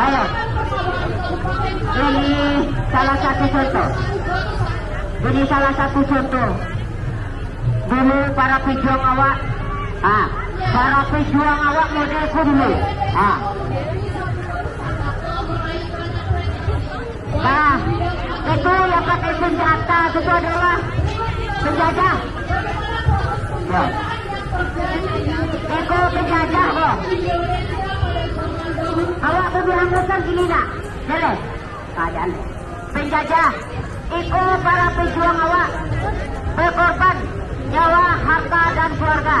Ayo. Ini salah satu contoh. Ini salah satu contoh. Dulu para pejuang awak, ah, para pejuang awak modelku dulu. Ah. Nah, itu yang pakai senjata itu adalah penjajah. Ya. Eko penjajah kok. Awak berbilang gini nak, boleh? Keadaan penjajah. Eko para pejuang awak berkorban nyawa, harta dan keluarga.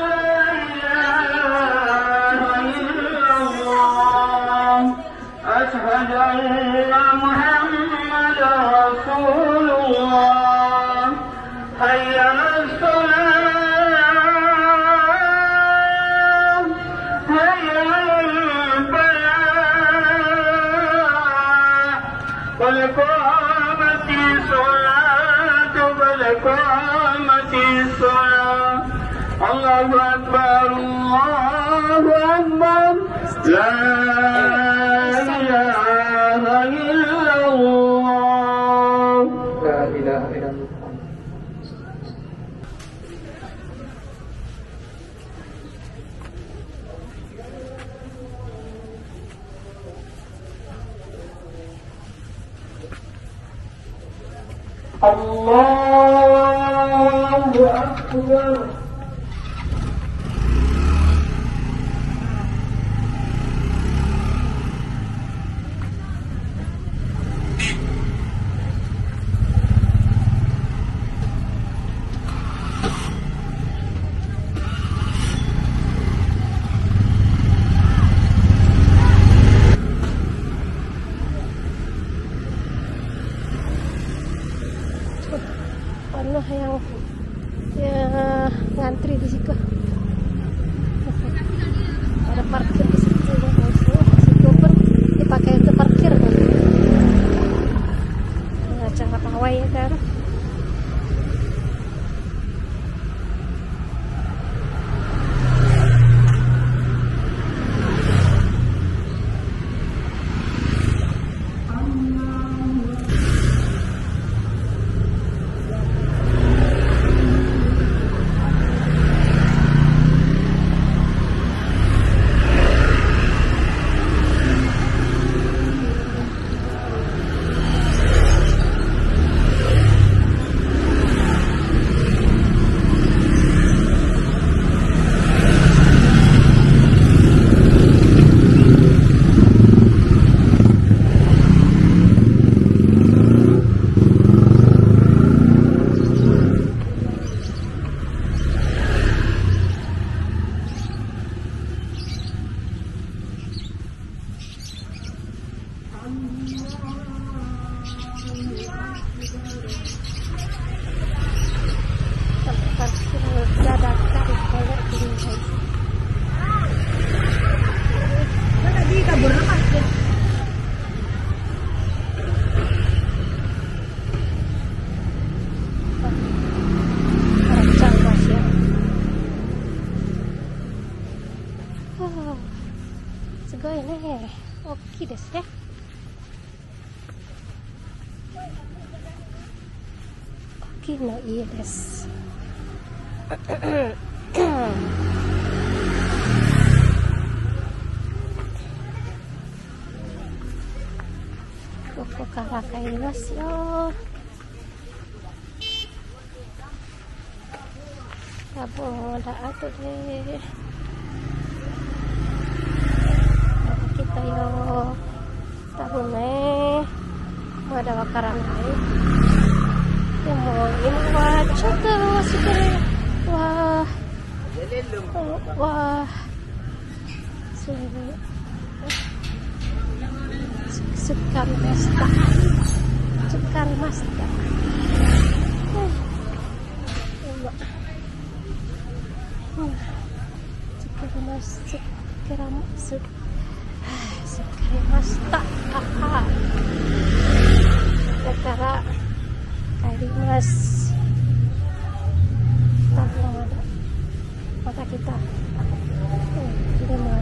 قد قامت الصلاة قد قامت الصلاة الله أكبر الله أكبر لا الله أكبر. Yang ya, ngantri di situ. Ada parkir すごいね。大きいですね。大きいの家です。ここから帰りますよ。多分まだ後で。Tabung eh. Mau ada. Ya mau ini wah coba sudah wah Oh, wah sudah sekali masta sekali masta Eh, Allah. Hmm. sekali mas sekali masuk sekali masta aha negara kali mas tabung ada mata kita oh, ini mau ada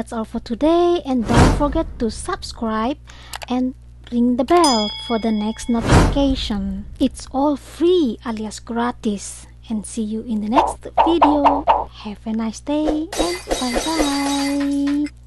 that's all for today and don't forget to subscribe and ring the bell for the next notification. It's all free alias gratis and see you in the next video. Have a nice day and bye bye.